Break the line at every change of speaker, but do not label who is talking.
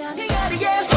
yeah, yeah. yeah.